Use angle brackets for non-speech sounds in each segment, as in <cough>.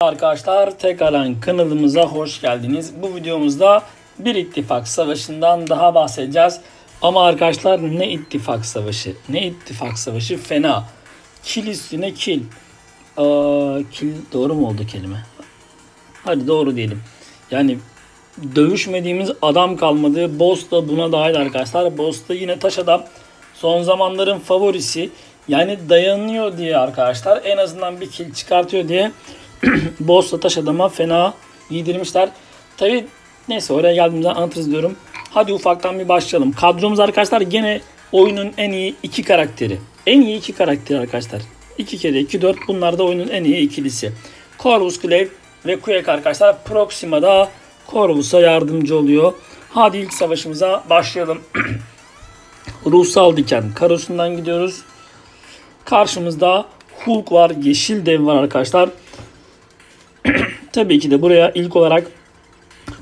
Arkadaşlar tekrardan kanalımıza hoş geldiniz. Bu videomuzda bir ittifak savaşından daha bahsedeceğiz. Ama arkadaşlar ne ittifak savaşı? Ne ittifak savaşı? Fena. Kil üstüne kil. Aa, kil doğru mu oldu kelime? Hadi doğru diyelim. Yani dövüşmediğimiz adam kalmadı. Boss da buna dahil arkadaşlar. Boss da yine taş adam. Son zamanların favorisi. Yani dayanıyor diye arkadaşlar. En azından bir kill çıkartıyor diye <clears throat> Boss'la taş adama fena giydirmişler. Tabi neyse oraya geldiğimde anlatırız diyorum. Hadi ufaktan bir başlayalım. Kadromuz arkadaşlar gene oyunun en iyi iki karakteri. En iyi iki karakteri arkadaşlar. 2 kere 2 4 bunlar da oyunun en iyi ikilisi. Corvus Glaive ve Quake arkadaşlar. Proxima'da Corvus'a yardımcı oluyor. Hadi ilk savaşımıza başlayalım. <clears throat> Ruhsal Diken karosundan gidiyoruz. Karşımızda Hulk var, Yeşil Dev var arkadaşlar. <clears throat> Tabii ki de buraya ilk olarak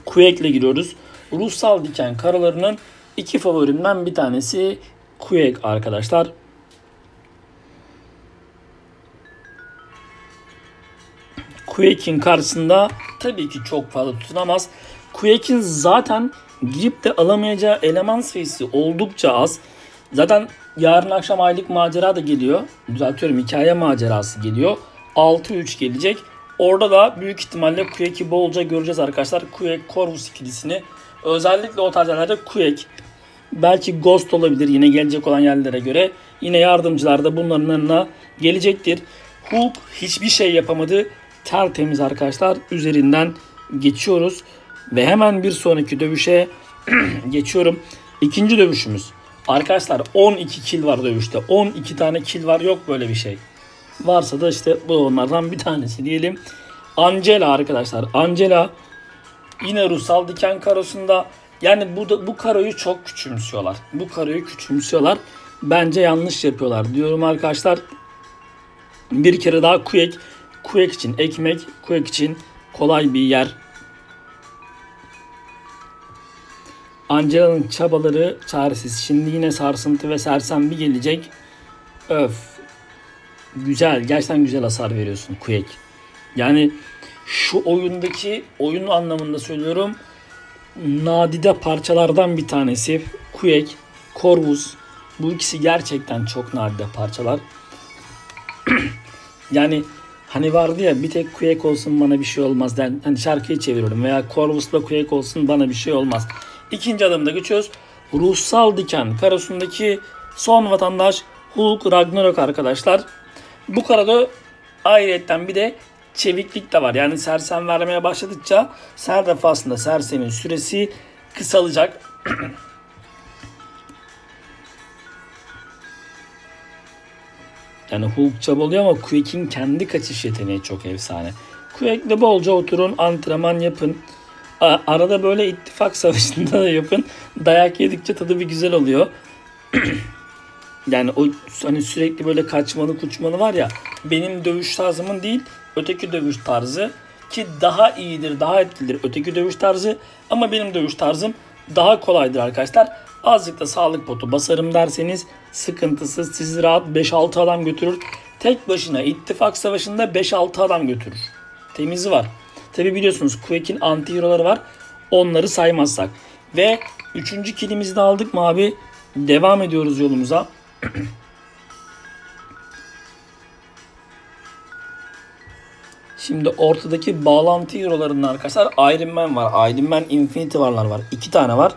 Quake ile giriyoruz. Ruhsal Diken karalarının iki favorimden bir tanesi Quake arkadaşlar. Quake'in karşısında tabii ki çok fazla tutunamaz. Quake'in zaten girip de alamayacağı eleman sayısı oldukça az. Zaten yarın akşam aylık macera da geliyor. Düzeltiyorum hikaye macerası geliyor. 6-3 gelecek. Orada da büyük ihtimalle Quake'i bolca göreceğiz arkadaşlar. Quake Corvus ikilisini. Özellikle o tarz yerlerde Quake. Belki Ghost olabilir yine gelecek olan yerlere göre. Yine yardımcılar da bunların yanına gelecektir. Hulk hiçbir şey yapamadı. Tertemiz arkadaşlar. Üzerinden geçiyoruz. Ve hemen bir sonraki dövüşe <clears throat> geçiyorum. İkinci dövüşümüz. Arkadaşlar 12 kill var dövüşte. 12 tane kill var. Yok böyle bir şey. Varsa da işte bu onlardan bir tanesi diyelim. Angela arkadaşlar. Angela yine Rusal Diken karosunda yani bu da, bu karoyu çok küçümsüyorlar. Bu karoyu küçümsüyorlar. Bence yanlış yapıyorlar diyorum arkadaşlar. Bir kere daha Quake. Quake için ekmek, Quake için kolay bir yer. Angela'nın çabaları çaresiz. Şimdi yine sarsıntı ve sersem bir gelecek. Öf. Güzel. Gerçekten güzel hasar veriyorsun Quake. Yani şu oyundaki oyun anlamında söylüyorum. Nadide parçalardan bir tanesi. Quake, Corvus. Bu ikisi gerçekten çok nadide parçalar. <clears throat> yani hani vardı ya bir tek Quake olsun bana bir şey olmaz. Den, hani şarkıyı çeviriyorum. Veya Corvus'la Quake olsun bana bir şey olmaz. İkinci adımda geçiyoruz. Ruhsal Diken karosundaki son vatandaş Hulk Ragnarok arkadaşlar. Bu karada ayrıyetten bir de çeviklik de var. Yani sersem vermeye başladıkça ser defasında sersemin süresi kısalacak. <clears throat> yani Hulk çabalıyor ama Quake'in kendi kaçış yeteneği çok efsane. Quake'le bolca oturun, antrenman yapın. Arada böyle ittifak <laughs> savaşında da yapın. Dayak yedikçe tadı bir güzel oluyor. <clears throat> yani o hani sürekli böyle kaçmalı kuçmalı var ya. Benim dövüş tarzımın değil, öteki dövüş tarzı ki daha iyidir, daha etkilidir öteki dövüş tarzı ama benim dövüş tarzım daha kolaydır arkadaşlar. Azıcık da sağlık potu basarım derseniz sıkıntısız sizi rahat 5-6 adam götürür. Tek başına ittifak savaşında 5-6 adam götürür. Temizi var. Tabi biliyorsunuz Quake'in anti hero'ları var. Onları saymazsak. Ve üçüncü kilimizi de aldık mı abi? Devam ediyoruz yolumuza. <clears throat> Şimdi ortadaki bağlantı hero'larının arkadaşlar Iron Man var. Iron Man Infinity varlar var. İki tane var.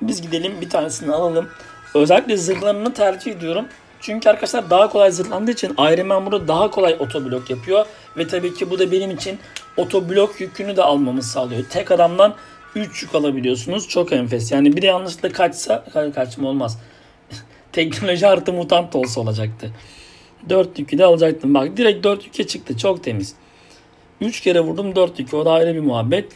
Biz gidelim bir tanesini alalım. Özellikle zırhlarını tercih ediyorum. Çünkü arkadaşlar daha kolay zırhlandığı için Iron Man burada daha kolay otoblok yapıyor. Ve tabii ki bu da benim için otoblok yükünü de almamı sağlıyor. Tek adamdan 3 yük alabiliyorsunuz. Çok enfes. Yani bir de yanlışlıkla kaçsa kaçma olmaz. Teknoloji artı mutant olsa olacaktı. 4 yükü de alacaktım. Bak direkt 4 yüke çıktı. Çok temiz. 3 kere vurdum 4 yükü. O da ayrı bir muhabbet.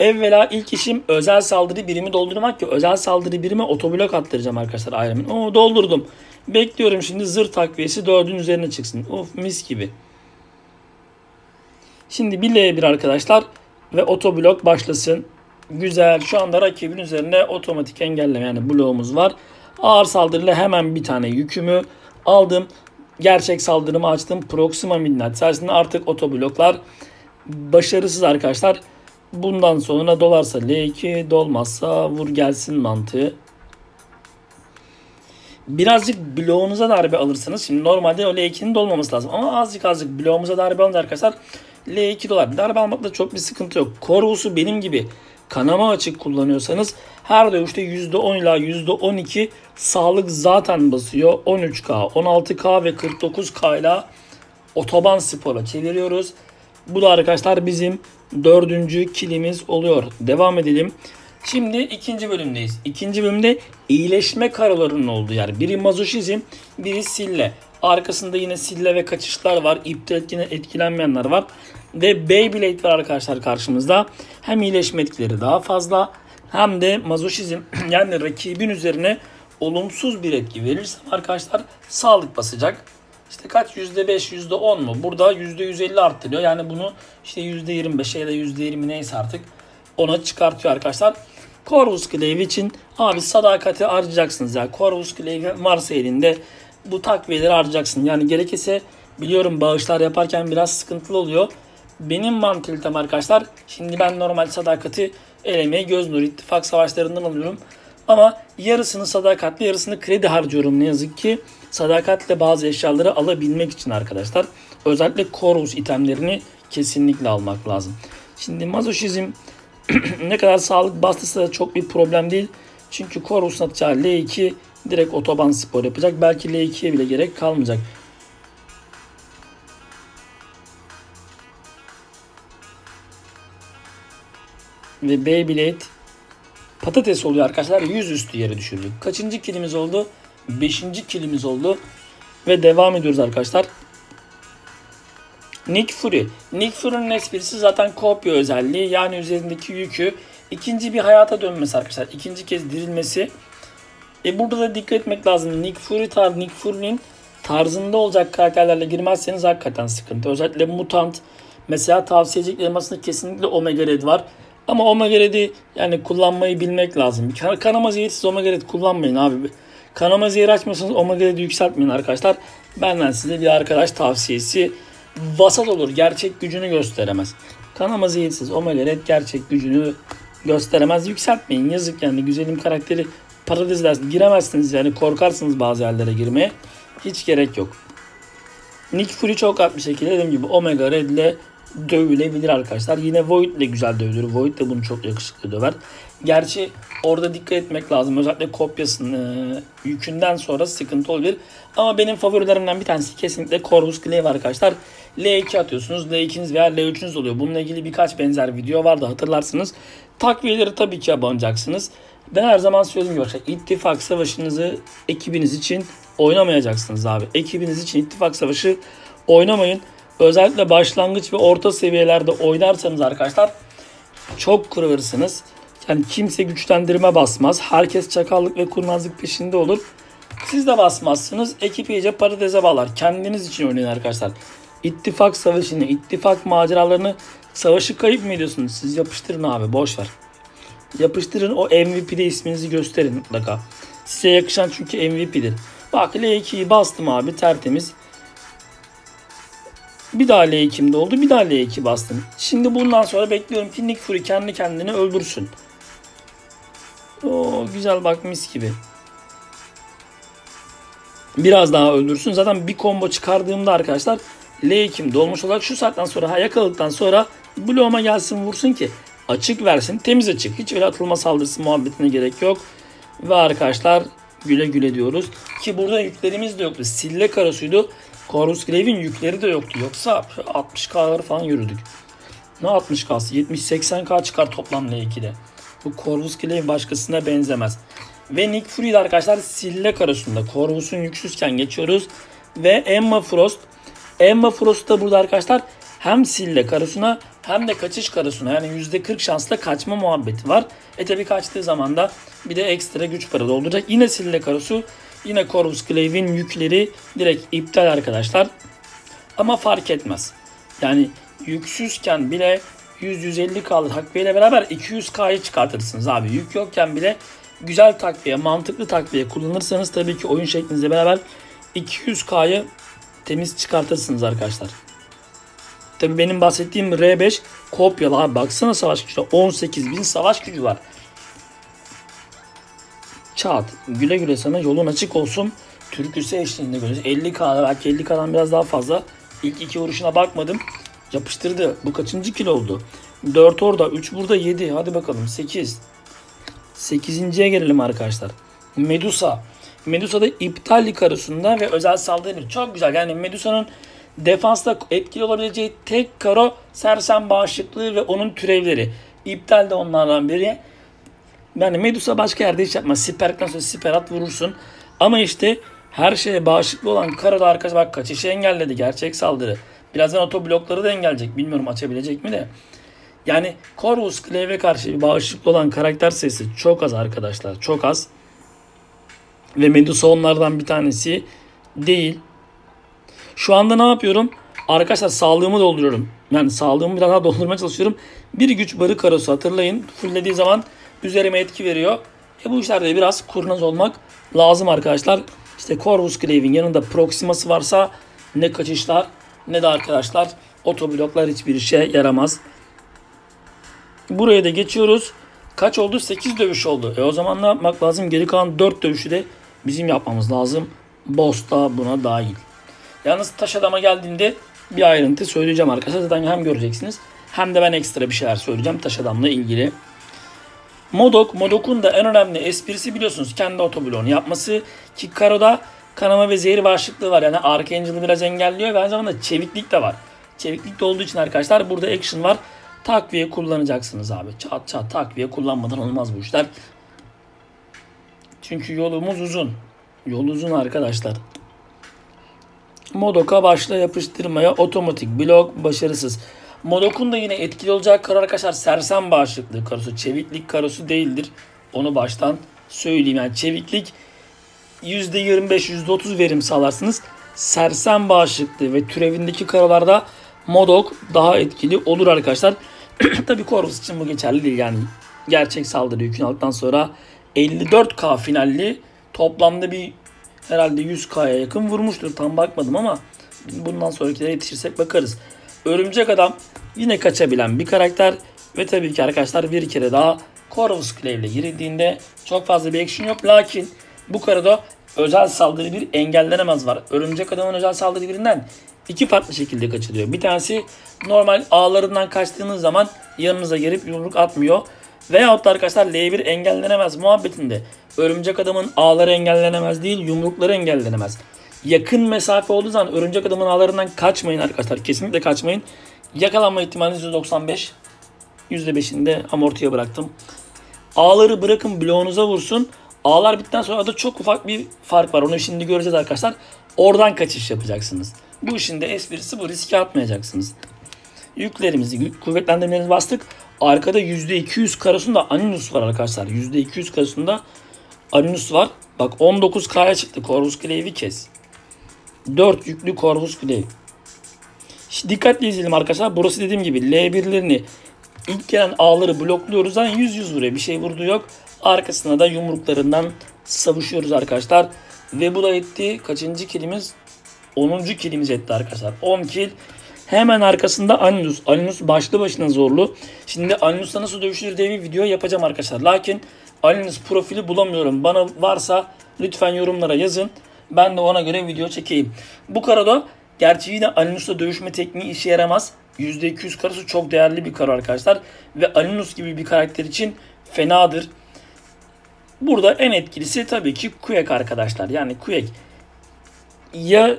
Evvela ilk işim özel saldırı birimi doldurmak ki özel saldırı birime otoblok attıracağım arkadaşlar Man. Oo doldurdum. Bekliyorum şimdi zırh takviyesi 4'ün üzerine çıksın. Of mis gibi. Şimdi bir L1 arkadaşlar ve otoblok başlasın. Güzel. Şu anda rakibin üzerine otomatik engelleme yani bloğumuz var. Ağır saldırıyla hemen bir tane yükümü aldım. gerçek saldırımı açtım. Proxima Midnight sayesinde artık otobloklar başarısız arkadaşlar. Bundan sonra dolarsa L2 dolmazsa vur gelsin mantığı. Birazcık bloğunuza darbe alırsanız şimdi normalde o L2'nin dolmaması lazım ama azıcık azıcık bloğumuza darbe alınca arkadaşlar L2 dolar. Darbe almakta çok bir sıkıntı yok. Corvus'u benim gibi kanama açık kullanıyorsanız her dövüşte %10 ila %12 sağlık zaten basıyor. 13K, 16K ve 49K ile otoban spora çeviriyoruz. Bu da arkadaşlar bizim dördüncü kilimiz oluyor. Devam edelim. Şimdi ikinci bölümdeyiz. İkinci bölümde iyileşme karalarının olduğu yer. Biri mazoşizm, biri sille. Arkasında yine sille ve kaçışlar var. İpte etkine, etkilenmeyenler var. Ve Beyblade var arkadaşlar karşımızda. Hem iyileşme etkileri daha fazla hem de mazoşizm <clears throat> yani rakibin üzerine olumsuz bir etki verirsem arkadaşlar sağlık basacak. İşte kaç %5 %10 mu? Burada %150 arttırıyor. Yani bunu işte %25 ya da %20 neyse artık ona çıkartıyor arkadaşlar. Corvus Glaive için abi sadakati harcayacaksınız ya. Corvus Glaive varsa elinde bu takviyeleri harcayacaksın. Yani gerekirse biliyorum bağışlar yaparken biraz sıkıntılı oluyor. Benim mantalitem arkadaşlar şimdi ben normal sadakati elemeyi göz nuru ittifak savaşlarından alıyorum. Ama yarısını sadakatli yarısını kredi harcıyorum ne yazık ki. Sadakatle bazı eşyaları alabilmek için arkadaşlar. Özellikle Corvus itemlerini kesinlikle almak lazım. Şimdi mazoşizm <clears throat> ne kadar sağlık bastıysa da çok bir problem değil. Çünkü Corvus'un atacağı L2 direkt otoban spor yapacak. Belki L2'ye bile gerek kalmayacak. Ve Beyblade patates oluyor arkadaşlar. Yüz üstü yere düşürdük. Kaçıncı kilimiz oldu? Beşinci kilimiz oldu. Ve devam ediyoruz arkadaşlar. Nick Fury. Nick Fury'nin esprisi zaten kopya özelliği. Yani üzerindeki yükü ikinci bir hayata dönmesi arkadaşlar. İkinci kez dirilmesi. E burada da dikkat etmek lazım. Nick Fury tar Nick Fury'nin tarzında olacak karakterlerle girmezseniz hakikaten sıkıntı. Özellikle mutant mesela tavsiye edeceklerim kesinlikle Omega Red var. Ama Omega Red'i yani kullanmayı bilmek lazım. Kanama zehirsiz Omega Red kullanmayın abi. Kanama zehir açmıyorsanız Omega Red'i yükseltmeyin arkadaşlar. Benden size bir arkadaş tavsiyesi vasat olur. Gerçek gücünü gösteremez. Kanama zehirsiz Omega Red gerçek gücünü gösteremez. Yükseltmeyin. Yazık yani güzelim karakteri dersiniz. Giremezsiniz yani korkarsınız bazı yerlere girmeye. Hiç gerek yok. Nick Fury çok rahat bir şekilde dediğim gibi Omega Red ile dövülebilir arkadaşlar. Yine Void de güzel dövülür. Void de bunu çok yakışıklı döver. Gerçi orada dikkat etmek lazım. Özellikle kopyasının e, yükünden sonra sıkıntı olabilir. Ama benim favorilerimden bir tanesi kesinlikle Corvus Glaive arkadaşlar. L2 atıyorsunuz. L2'niz veya L3'ünüz oluyor. Bununla ilgili birkaç benzer video vardı hatırlarsınız. Takviyeleri tabii ki abanacaksınız. Ben her zaman söylediğim gibi arkadaşlar ittifak savaşınızı ekibiniz için oynamayacaksınız abi. Ekibiniz için ittifak savaşı oynamayın. Özellikle başlangıç ve orta seviyelerde oynarsanız arkadaşlar çok kırılırsınız. Yani kimse güçlendirme basmaz. Herkes çakallık ve kurnazlık peşinde olur. Siz de basmazsınız. Ekip iyice patatese bağlar. Kendiniz için oynayın arkadaşlar. İttifak savaşını, ittifak maceralarını savaşı kayıp mı ediyorsunuz? Siz yapıştırın abi boş ver. Yapıştırın o MVP'de isminizi gösterin mutlaka. Size yakışan çünkü MVP'dir. Bak L2'yi bastım abi tertemiz. Bir daha L2'imde oldu. Bir daha L2 bastım. Şimdi bundan sonra bekliyorum ki Nick Fury kendi kendini öldürsün. O güzel bak mis gibi. Biraz daha öldürsün. Zaten bir combo çıkardığımda arkadaşlar L2'im dolmuş olarak şu saatten sonra yakaladıktan sonra bloğuma gelsin vursun ki açık versin. Temiz açık. Hiç öyle atılma saldırısı muhabbetine gerek yok. Ve arkadaşlar güle güle diyoruz. Ki burada yüklerimiz de yoktu. Sille karasıydı. Corvus Grave'in yükleri de yoktu. Yoksa 60K'ları falan yürüdük. Ne 60K'sı? 70-80K çıkar toplam L2'de. Bu Corvus Glaive başkasına benzemez. Ve Nick Fury arkadaşlar Sille karasında. Corvus'un yüksüzken geçiyoruz. Ve Emma Frost. Emma Frost da burada arkadaşlar hem Sille karasına hem de kaçış karasına yani %40 şansla kaçma muhabbeti var. E tabi kaçtığı zaman da bir de ekstra güç para dolduracak. Yine Sille karosu Yine Corvus Glaive'in yükleri direkt iptal arkadaşlar. Ama fark etmez. Yani yüksüzken bile 100-150K'lı takviyeyle beraber 200K'yı çıkartırsınız abi. Yük yokken bile güzel takviye, mantıklı takviye kullanırsanız tabii ki oyun şeklinizle beraber 200K'yı temiz çıkartırsınız arkadaşlar. Tabi benim bahsettiğim R5 kopyalı abi. Baksana savaş gücü. 18 bin savaş gücü var. Çat. Güle güle sana yolun açık olsun. Türküsü eşliğinde görüyoruz. 50k belki 50k'dan biraz daha fazla. İlk iki vuruşuna bakmadım. Yapıştırdı. Bu kaçıncı kilo oldu? 4 orada, 3 burada, 7. Hadi bakalım 8. 8.ye gelelim arkadaşlar. Medusa. Medusa'da iptal karosunda ve özel saldırı çok güzel. Yani Medusa'nın defansta etkili olabileceği tek karo sersem bağışıklığı ve onun türevleri. İptal de onlardan biri. Yani Medusa başka yerde hiç yapmaz. Siper'den sonra siper at vurursun. Ama işte her şeye bağışıklı olan Karo'da arkadaşlar bak kaçışı engelledi. Gerçek saldırı. Birazdan otoblokları da engelleyecek. Bilmiyorum açabilecek mi de. Yani Corvus Clave'e karşı bağışıklı olan karakter sayısı çok az arkadaşlar. Çok az. Ve Medusa onlardan bir tanesi değil. Şu anda ne yapıyorum? Arkadaşlar sağlığımı dolduruyorum. Yani sağlığımı biraz daha doldurmaya çalışıyorum. Bir güç barı karosu hatırlayın. Fulllediği zaman üzerime etki veriyor. E bu işlerde biraz kurnaz olmak lazım arkadaşlar. İşte Corvus Clave'in yanında Proximası varsa ne kaçışlar ne de arkadaşlar otobloklar hiçbir işe yaramaz. Buraya da geçiyoruz. Kaç oldu? 8 dövüş oldu. E o zaman ne yapmak lazım? Geri kalan 4 dövüşü de bizim yapmamız lazım. Boss da buna dahil. Yalnız taş adama geldiğinde bir ayrıntı söyleyeceğim arkadaşlar. Zaten hem göreceksiniz hem de ben ekstra bir şeyler söyleyeceğim taş adamla ilgili. Modok, Modok'un da en önemli esprisi biliyorsunuz kendi otobloğunu yapması. Ki Karo'da kanama ve zehir bağışıklığı var. Yani Archangel'ı biraz engelliyor ve aynı zamanda çeviklik de var. Çeviklik de olduğu için arkadaşlar burada action var. Takviye kullanacaksınız abi. Çat çat takviye kullanmadan olmaz bu işler. Çünkü yolumuz uzun. Yol uzun arkadaşlar. Modok'a başla yapıştırmaya otomatik blok başarısız. Modok'un da yine etkili olacak karo arkadaşlar sersem bağışıklığı karosu. Çeviklik karosu değildir. Onu baştan söyleyeyim. Yani çeviklik %25 %30 verim sağlarsınız. Sersem bağışıklığı ve türevindeki karolarda Modok daha etkili olur arkadaşlar. <clears throat> Tabi Corvus için bu geçerli değil yani. Gerçek saldırı yükünü aldıktan sonra 54k finalli toplamda bir herhalde 100k'ya yakın vurmuştur. Tam bakmadım ama bundan sonrakilere yetişirsek bakarız. Örümcek Adam yine kaçabilen bir karakter ve tabii ki arkadaşlar bir kere daha Corvus Clave ile girildiğinde çok fazla bir action yok. Lakin bu karada özel saldırı bir engellenemez var. Örümcek Adam'ın özel saldırı birinden iki farklı şekilde kaçırıyor. Bir tanesi normal ağlarından kaçtığınız zaman yanınıza gelip yumruk atmıyor. Veyahut da arkadaşlar L1 engellenemez muhabbetinde. Örümcek adamın ağları engellenemez değil yumrukları engellenemez. Yakın mesafe olduğu zaman örümcek adamın ağlarından kaçmayın arkadaşlar. Kesinlikle kaçmayın. Yakalanma ihtimaliniz %95. %5'ini de amortiye bıraktım. Ağları bırakın bloğunuza vursun. Ağlar bittikten sonra da çok ufak bir fark var. Onu şimdi göreceğiz arkadaşlar. Oradan kaçış yapacaksınız. Bu işin de esprisi bu. Riske atmayacaksınız. Yüklerimizi, kuvvetlendirmelerimizi bastık. Arkada %200 karosunda Aninus var arkadaşlar. %200 karosunda Aninus var. Bak 19K'ya çıktı. Corvus Clave'i kes. 4 yüklü Corvus Clave. Şimdi dikkatli izleyelim arkadaşlar. Burası dediğim gibi L1'lerini ilk gelen A'ları blokluyoruz. Yani 100-100 vuruyor. Bir şey vurdu yok. Arkasına da yumruklarından savuşuyoruz arkadaşlar. Ve bu da etti. Kaçıncı kilimiz? 10. kilimiz etti arkadaşlar. 10 kil. Hemen arkasında Alinus. Alinus başlı başına zorlu. Şimdi Alinus'la nasıl dövüşülür diye bir video yapacağım arkadaşlar. Lakin Alinus profili bulamıyorum. Bana varsa lütfen yorumlara yazın. Ben de ona göre video çekeyim. Bu karada gerçi yine Alinus'la dövüşme tekniği işe yaramaz. %200 karası çok değerli bir karo arkadaşlar. Ve Alinus gibi bir karakter için fenadır. Burada en etkilisi tabii ki Kuyek arkadaşlar. Yani Kuyek ya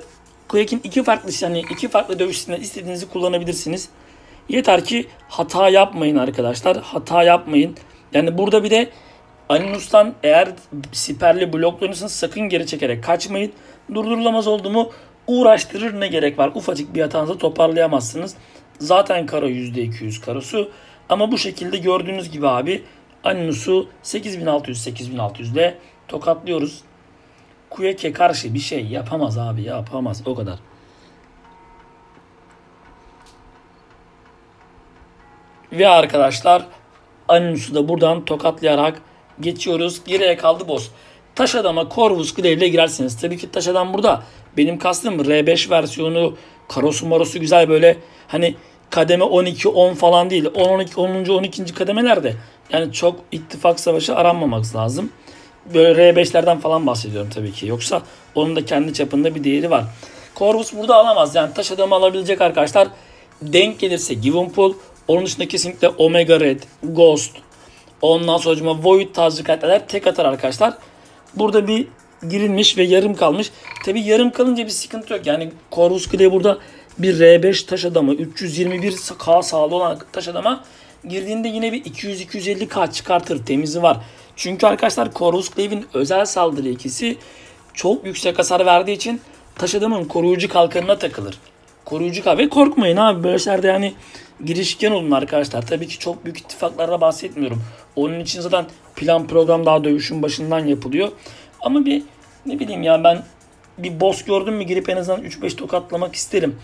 Quake'in iki farklı yani iki farklı dövüş stilinde istediğinizi kullanabilirsiniz. Yeter ki hata yapmayın arkadaşlar. Hata yapmayın. Yani burada bir de Alinus'tan eğer siperli bloklanırsanız sakın geri çekerek kaçmayın. Durdurulamaz oldu mu uğraştırır ne gerek var. Ufacık bir hatanızı toparlayamazsınız. Zaten karo %200 karosu. Ama bu şekilde gördüğünüz gibi abi Alinus'u 8600-8600 ile tokatlıyoruz. Kuyek'e karşı bir şey yapamaz abi yapamaz o kadar. Ve arkadaşlar Aninus'u da buradan tokatlayarak geçiyoruz. Geriye kaldı boss. taş adama Corvus Glaive girersiniz. Tabii ki taş adam burada. Benim kastım R5 versiyonu karosu marosu güzel böyle hani kademe 12 10 falan değil. 10 12 10. 12. kademelerde yani çok ittifak savaşı aranmamak lazım. Böyle R5'lerden falan bahsediyorum tabii ki. Yoksa onun da kendi çapında bir değeri var. Corvus burada alamaz. Yani taş adamı alabilecek arkadaşlar denk gelirse Givenpool. Onun dışında kesinlikle Omega Red, Ghost, ondan sonra Void tarzı karakterler tek atar arkadaşlar. Burada bir girilmiş ve yarım kalmış. Tabi yarım kalınca bir sıkıntı yok. Yani Corvus Clay burada bir R5 taş adamı 321K sağlı olan taş adama girdiğinde yine bir 200-250K çıkartır. Temizi var. Çünkü arkadaşlar Corvus Clay'in özel saldırı ikisi çok yüksek hasar verdiği için taş adamın koruyucu kalkanına takılır. Koruyucu kalkan ve korkmayın abi böyle şeylerde yani girişken olun arkadaşlar. Tabii ki çok büyük ittifaklarda bahsetmiyorum. Onun için zaten plan program daha dövüşün başından yapılıyor. Ama bir ne bileyim ya ben bir boss gördüm mü girip en azından 3-5 tokatlamak isterim.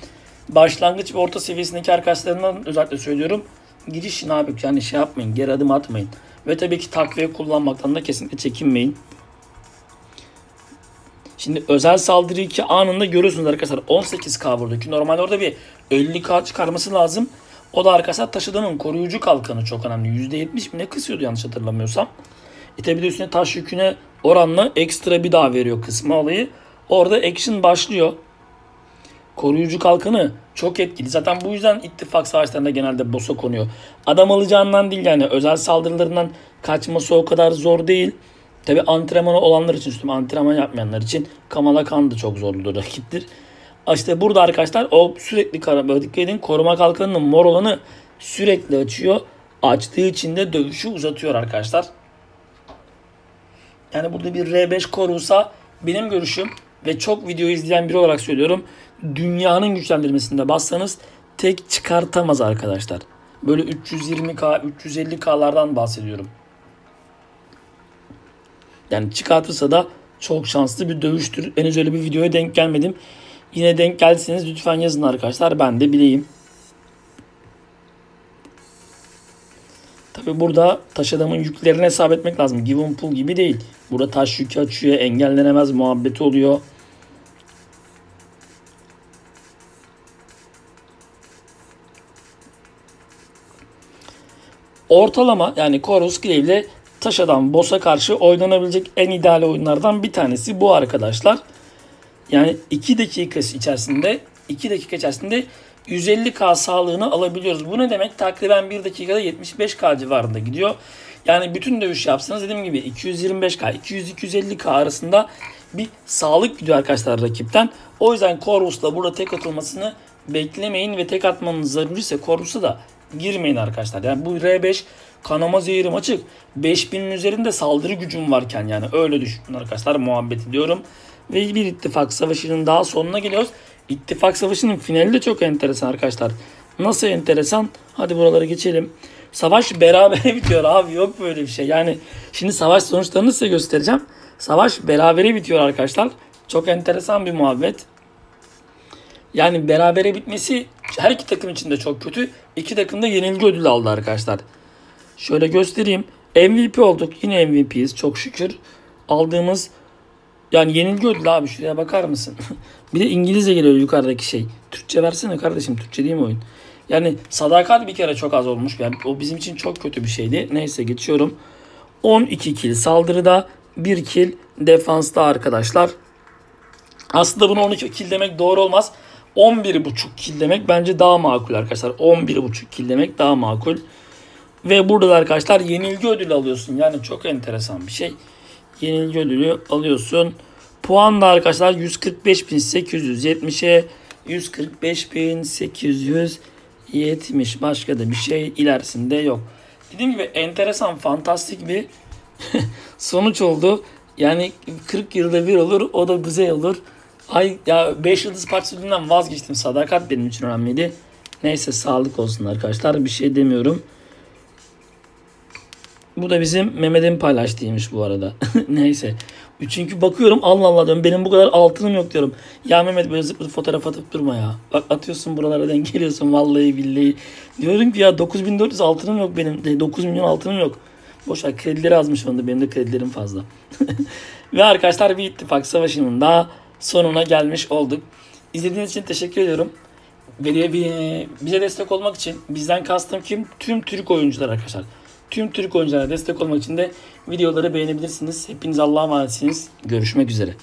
Başlangıç ve orta seviyesindeki arkadaşlarımdan özellikle söylüyorum. Girişin abi yani şey yapmayın geri adım atmayın. Ve tabii ki takviye kullanmaktan da kesinlikle çekinmeyin. Şimdi özel saldırı 2 anında görüyorsunuz arkadaşlar 18k vurdu ki normalde orada bir 50k çıkarması lazım. O da arkadaşlar taşıdığının koruyucu kalkanı çok önemli. %70 mi ne kısıyordu yanlış hatırlamıyorsam. E tabi de üstüne taş yüküne oranla ekstra bir daha veriyor kısmı olayı. Orada action başlıyor. Koruyucu kalkanı çok etkili. Zaten bu yüzden ittifak savaşlarında genelde boss'a konuyor. Adam alacağından değil yani özel saldırılarından kaçması o kadar zor değil. Tabi antrenmanı olanlar için üstüme antrenman yapmayanlar için Kamala Khan da çok zorlu rakiptir. İşte burada arkadaşlar o sürekli edin koruma kalkanının mor olanı sürekli açıyor. Açtığı için de dövüşü uzatıyor arkadaşlar. Yani burada bir R5 korursa benim görüşüm ve çok video izleyen biri olarak söylüyorum. Dünyanın güçlendirmesinde bassanız tek çıkartamaz arkadaşlar. Böyle 320K, 350K'lardan bahsediyorum. Yani çıkartırsa da çok şanslı bir dövüştür. Henüz öyle bir videoya denk gelmedim. Yine denk gelseniz lütfen yazın arkadaşlar. Ben de bileyim. Tabi burada taş adamın yüklerini hesap etmek lazım. Given pull gibi değil. Burada taş yükü açıyor. Engellenemez muhabbeti oluyor. Ortalama yani Chorus Clay ile taş adam boss'a karşı oynanabilecek en ideal oyunlardan bir tanesi bu arkadaşlar. Yani 2 dakika içerisinde 2 dakika içerisinde 150K sağlığını alabiliyoruz. Bu ne demek? Takriben 1 dakikada 75K civarında gidiyor. Yani bütün dövüş yapsanız dediğim gibi 225K, 200-250K arasında bir sağlık gidiyor arkadaşlar rakipten. O yüzden Corvus'la burada tek atılmasını beklemeyin ve tek atmanız zaruriyse Corvus'a da girmeyin arkadaşlar. Yani bu R5 kanama zehirim açık. 5000'in üzerinde saldırı gücüm varken yani öyle düşünün arkadaşlar muhabbet ediyorum. Ve bir ittifak savaşının daha sonuna geliyoruz. İttifak savaşının finali de çok enteresan arkadaşlar. Nasıl enteresan? Hadi buraları geçelim. Savaş <laughs> beraber <laughs> bitiyor abi yok böyle bir şey. Yani şimdi savaş sonuçlarını size göstereceğim. Savaş berabere bitiyor arkadaşlar. Çok enteresan bir muhabbet. Yani berabere bitmesi her iki takım için de çok kötü. İki takım da yenilgi ödülü aldı arkadaşlar. Şöyle göstereyim. MVP olduk. Yine MVP'yiz çok şükür. Aldığımız yani yenilgi ödülü abi şuraya bakar mısın? <laughs> bir de İngilizce geliyor yukarıdaki şey. Türkçe versene kardeşim. Türkçe değil mi oyun? Yani sadakat bir kere çok az olmuş. Yani o bizim için çok kötü bir şeydi. Neyse geçiyorum. 12 kill saldırıda, 1 kill defansta arkadaşlar. Aslında bunu 12 kill demek doğru olmaz. 11.5 kill demek bence daha makul arkadaşlar. 11.5 kill demek daha makul. Ve burada da arkadaşlar yenilgi ödülü alıyorsun. Yani çok enteresan bir şey. Yenilgi ödülü alıyorsun. Puan da arkadaşlar 145.870'e 145.870 başka da bir şey ilerisinde yok. Dediğim gibi enteresan, fantastik bir <laughs> sonuç oldu. Yani 40 yılda bir olur, o da güzel olur. Ay ya 5 yıldız partisinden vazgeçtim. Sadakat benim için önemliydi. Neyse sağlık olsun arkadaşlar. Bir şey demiyorum. Bu da bizim Mehmet'in paylaştığıymış bu arada. <laughs> Neyse. Çünkü bakıyorum Allah Allah diyorum benim bu kadar altınım yok diyorum. Ya Mehmet böyle zıplı fotoğraf atıp durma ya. Bak atıyorsun buralara denk geliyorsun vallahi billahi. Diyorum ki ya 9400 altınım yok benim. 9 milyon altınım yok. Boş ver kredileri azmış onda benim de kredilerim fazla. <laughs> Ve arkadaşlar bir ittifak savaşının da sonuna gelmiş olduk. İzlediğiniz için teşekkür ediyorum. Bize destek olmak için bizden kastım kim? Tüm Türk oyuncular arkadaşlar. Tüm Türk oyunculara destek olmak için de videoları beğenebilirsiniz. Hepiniz Allah'a emanetsiniz. Görüşmek üzere.